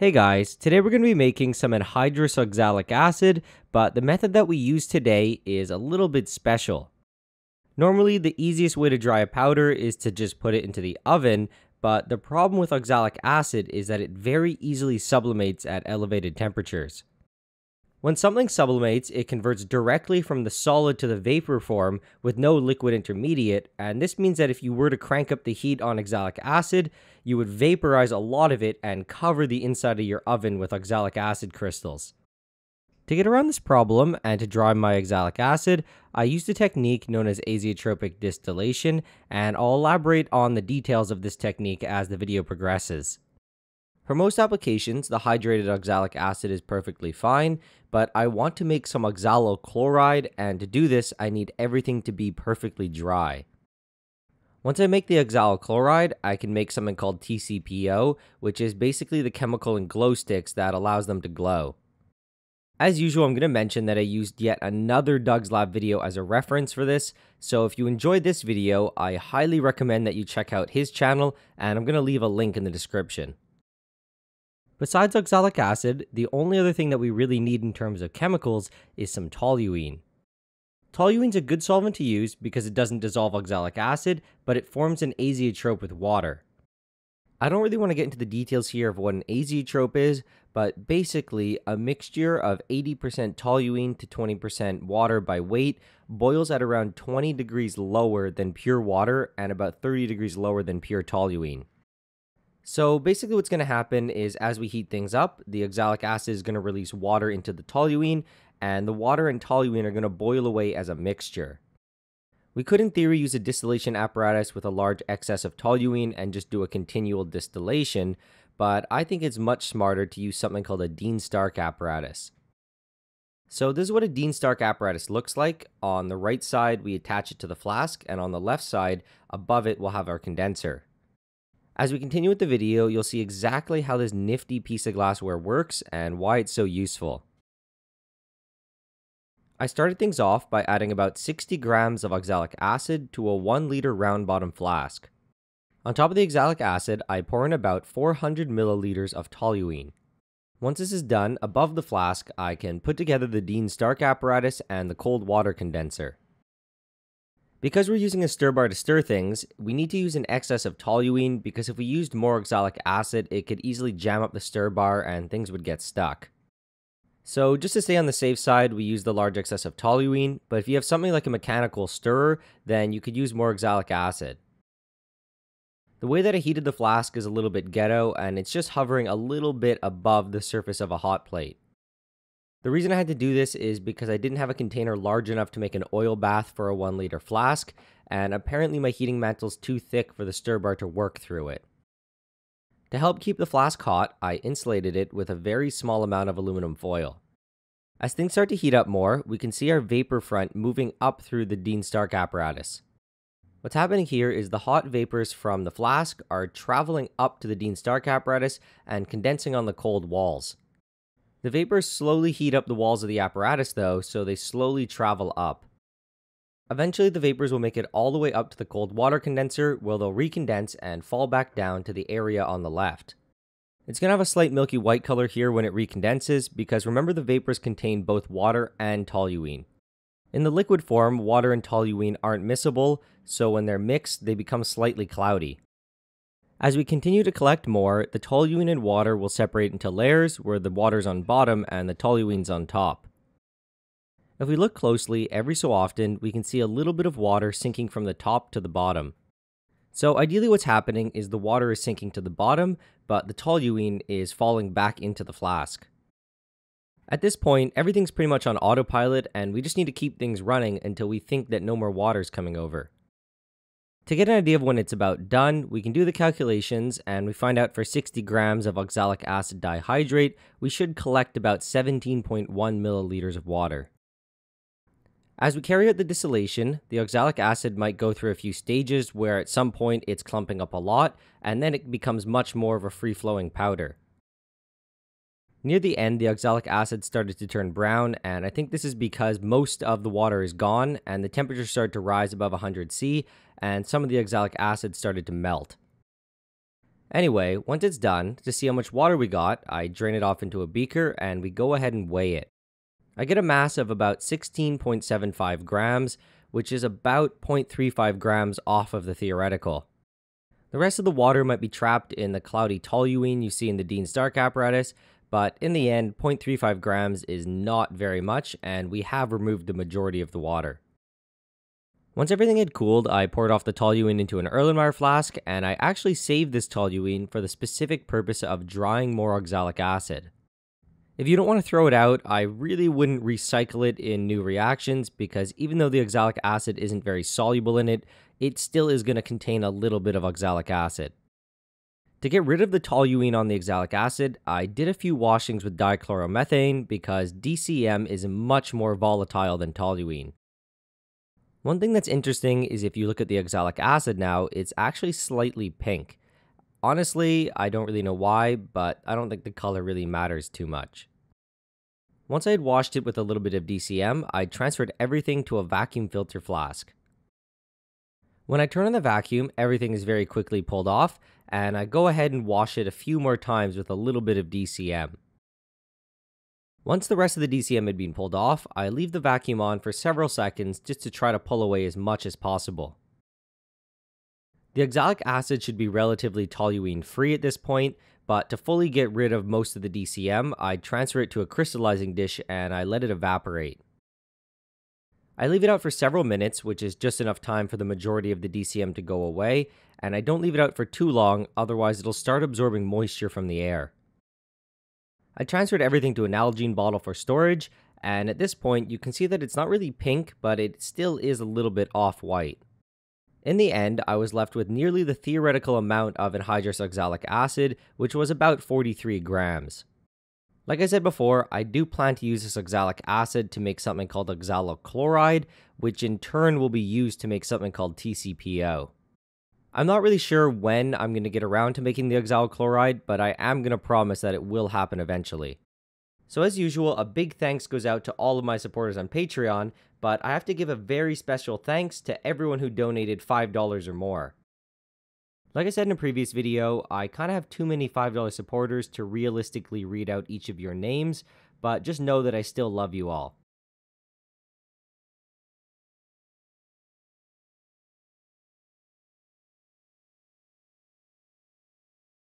Hey guys, today we're going to be making some anhydrous oxalic acid, but the method that we use today is a little bit special. Normally, the easiest way to dry a powder is to just put it into the oven, but the problem with oxalic acid is that it very easily sublimates at elevated temperatures. When something sublimates, it converts directly from the solid to the vapor form with no liquid intermediate, and this means that if you were to crank up the heat on oxalic acid, you would vaporize a lot of it and cover the inside of your oven with oxalic acid crystals. To get around this problem and to dry my oxalic acid, I used a technique known as azeotropic distillation, and I'll elaborate on the details of this technique as the video progresses. For most applications, the hydrated oxalic acid is perfectly fine, but I want to make some oxalyl chloride, and to do this, I need everything to be perfectly dry. Once I make the oxalyl chloride, I can make something called TCPO, which is basically the chemical in glow sticks that allows them to glow. As usual, I'm going to mention that I used yet another Doug's Lab video as a reference for this, so if you enjoyed this video, I highly recommend that you check out his channel, and I'm going to leave a link in the description. Besides oxalic acid, the only other thing that we really need in terms of chemicals is some toluene. Toluene is a good solvent to use because it doesn't dissolve oxalic acid, but it forms an azeotrope with water. I don't really want to get into the details here of what an azeotrope is, but basically, a mixture of 80% toluene to 20% water by weight boils at around 20 degrees lower than pure water and about 30 degrees lower than pure toluene. So basically what's going to happen is as we heat things up, the oxalic acid is going to release water into the toluene, and the water and toluene are going to boil away as a mixture. We could in theory use a distillation apparatus with a large excess of toluene and just do a continual distillation, but I think it's much smarter to use something called a Dean Stark apparatus. So this is what a Dean Stark apparatus looks like. On the right side, we attach it to the flask, and on the left side, above it, we'll have our condenser. As we continue with the video, you'll see exactly how this nifty piece of glassware works and why it's so useful. I started things off by adding about 60 grams of oxalic acid to a 1 liter round bottom flask. On top of the oxalic acid, I pour in about 400 milliliters of toluene. Once this is done, above the flask, I can put together the Dean Stark apparatus and the cold water condenser. Because we're using a stir bar to stir things, we need to use an excess of toluene because if we used more oxalic acid, it could easily jam up the stir bar and things would get stuck. So just to stay on the safe side, we use the large excess of toluene, but if you have something like a mechanical stirrer, then you could use more oxalic acid. The way that I heated the flask is a little bit ghetto, and it's just hovering a little bit above the surface of a hot plate. The reason I had to do this is because I didn't have a container large enough to make an oil bath for a 1 liter flask, and apparently my heating mantle's too thick for the stir bar to work through it. To help keep the flask hot, I insulated it with a very small amount of aluminum foil. As things start to heat up more, we can see our vapor front moving up through the Dean Stark apparatus. What's happening here is the hot vapors from the flask are traveling up to the Dean Stark apparatus and condensing on the cold walls. The vapors slowly heat up the walls of the apparatus, though, so they slowly travel up. Eventually, the vapors will make it all the way up to the cold water condenser, where they'll recondense and fall back down to the area on the left. It's going to have a slight milky white color here when it recondenses, because remember the vapors contain both water and toluene. In the liquid form, water and toluene aren't miscible, so when they're mixed, they become slightly cloudy. As we continue to collect more, the toluene and water will separate into layers where the water's on bottom and the toluene's on top. If we look closely, every so often, we can see a little bit of water sinking from the top to the bottom. So ideally what's happening is the water is sinking to the bottom, but the toluene is falling back into the flask. At this point, everything's pretty much on autopilot, and we just need to keep things running until we think that no more water is coming over. To get an idea of when it's about done, we can do the calculations and we find out for 60 grams of oxalic acid dihydrate, we should collect about 17.1 milliliters of water. As we carry out the distillation, the oxalic acid might go through a few stages where at some point it's clumping up a lot, and then it becomes much more of a free flowing powder. Near the end, the oxalic acid started to turn brown, and I think this is because most of the water is gone and the temperature started to rise above 100 C, and some of the oxalic acid started to melt. Anyway, once it's done, to see how much water we got, I drain it off into a beaker and we go ahead and weigh it. I get a mass of about 16.75 grams, which is about 0.35 grams off of the theoretical. The rest of the water might be trapped in the cloudy toluene you see in the Dean Stark apparatus, but in the end, 0.35 grams is not very much, and we have removed the majority of the water. Once everything had cooled, I poured off the toluene into an Erlenmeyer flask, and I actually saved this toluene for the specific purpose of drying more oxalic acid. If you don't want to throw it out, I really wouldn't recycle it in new reactions because even though the oxalic acid isn't very soluble in it, it still is going to contain a little bit of oxalic acid. To get rid of the toluene on the oxalic acid, I did a few washings with dichloromethane because DCM is much more volatile than toluene. One thing that's interesting is if you look at the oxalic acid now, it's actually slightly pink. Honestly, I don't really know why, but I don't think the color really matters too much. Once I had washed it with a little bit of DCM, I transferred everything to a vacuum filter flask. When I turn on the vacuum, everything is very quickly pulled off, and I go ahead and wash it a few more times with a little bit of DCM. Once the rest of the DCM had been pulled off, I leave the vacuum on for several seconds just to try to pull away as much as possible. The oxalic acid should be relatively toluene free at this point, but to fully get rid of most of the DCM, I transfer it to a crystallizing dish and I let it evaporate. I leave it out for several minutes, which is just enough time for the majority of the DCM to go away, and I don't leave it out for too long, otherwise it'll start absorbing moisture from the air. I transferred everything to an Nalgene bottle for storage, and at this point you can see that it's not really pink, but it still is a little bit off-white. In the end, I was left with nearly the theoretical amount of anhydrous oxalic acid, which was about 43 grams. Like I said before, I do plan to use this oxalic acid to make something called oxalyl chloride, which in turn will be used to make something called TCPO. I'm not really sure when I'm going to get around to making the oxalyl chloride, but I am going to promise that it will happen eventually. So, as usual, a big thanks goes out to all of my supporters on Patreon, but I have to give a very special thanks to everyone who donated $5 or more. Like I said in a previous video, I kind of have too many $5 supporters to realistically read out each of your names, but just know that I still love you all.